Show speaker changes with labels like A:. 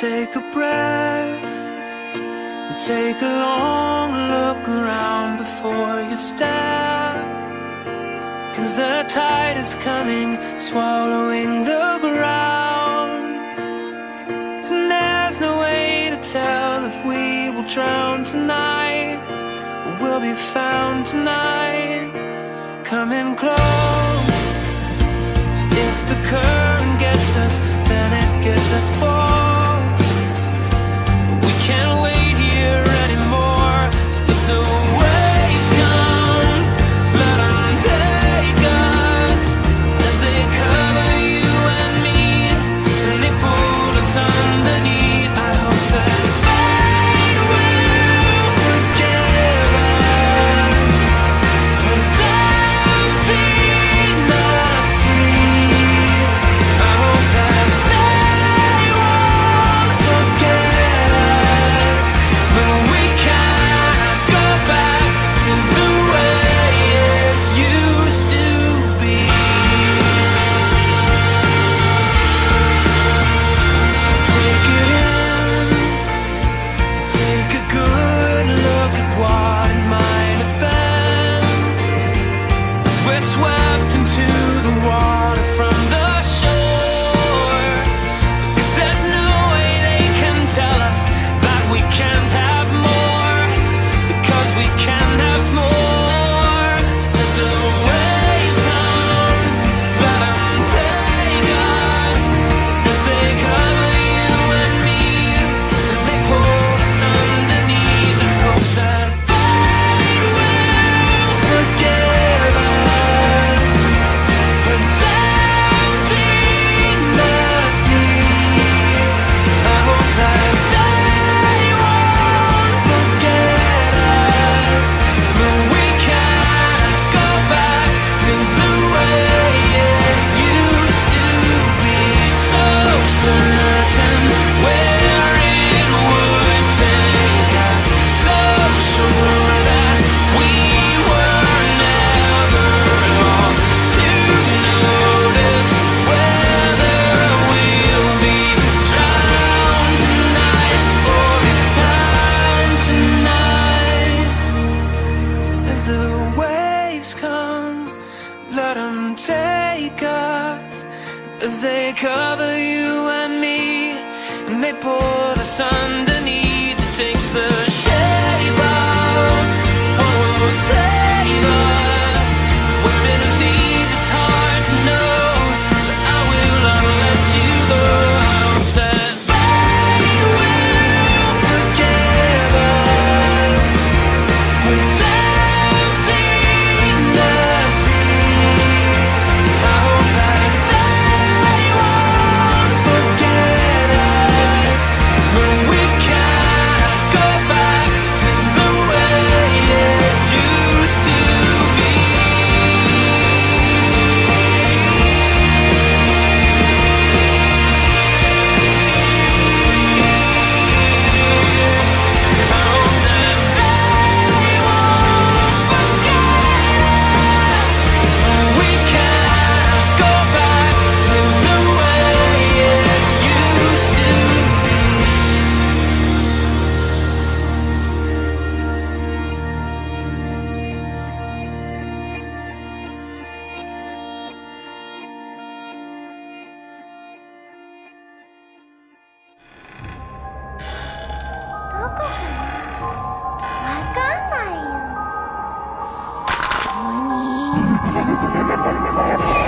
A: Take a breath and take a long look around before you step. Cause the tide is coming, swallowing the ground. And there's no way to tell if we will drown tonight or we'll be found tonight. Coming close. Let them take us as they cover you and me, and they pull us underneath. It takes the
B: かなわかんないよ。